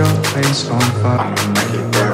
your face on fire.